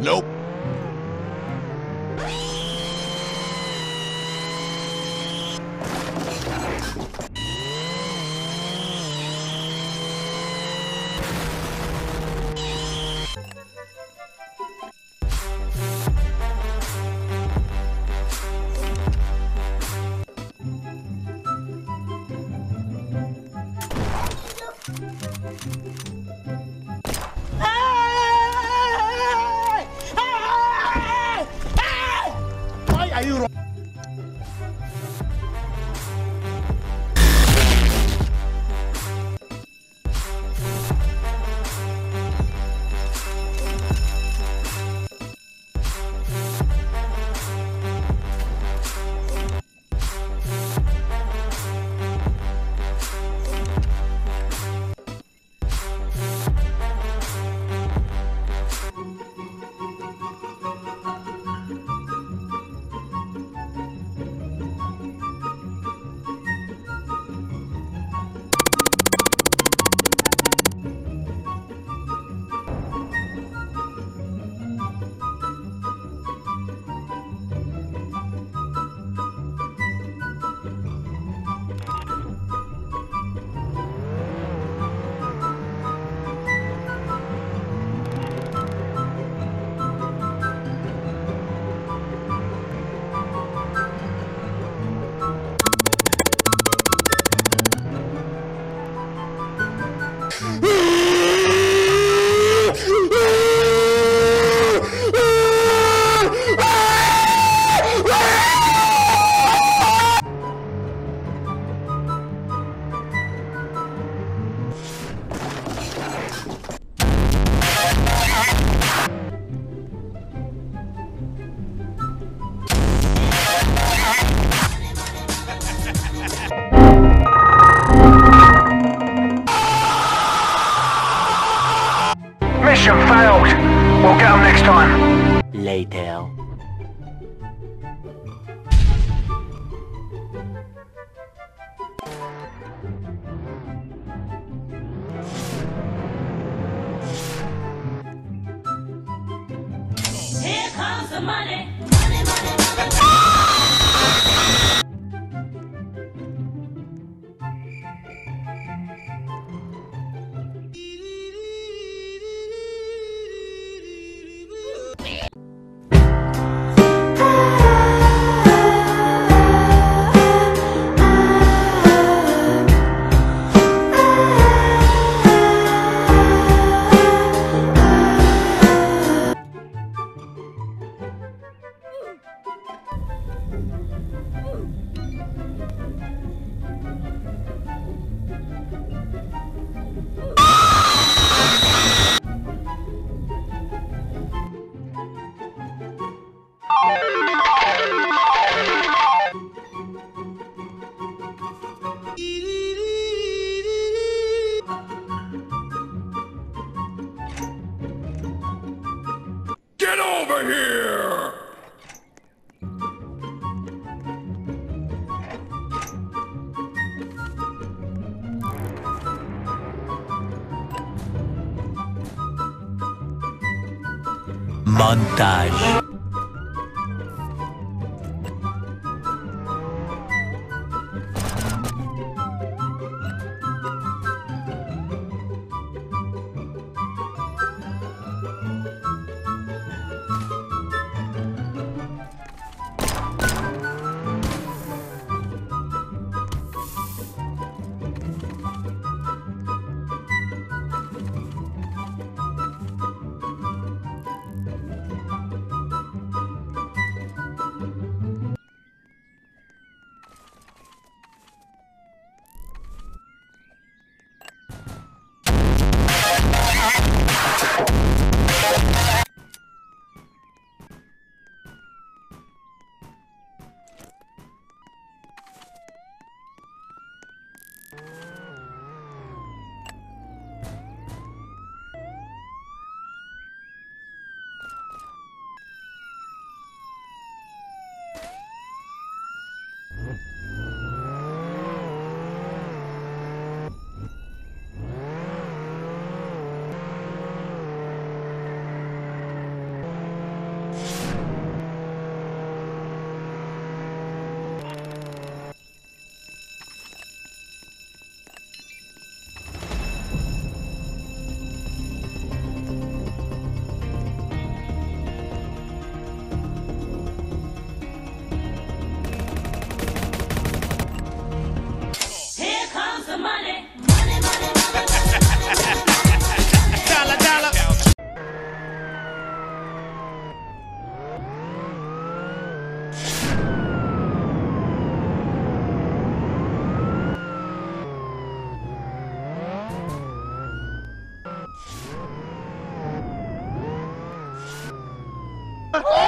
Nope. Money, Get over here! Montage. oh!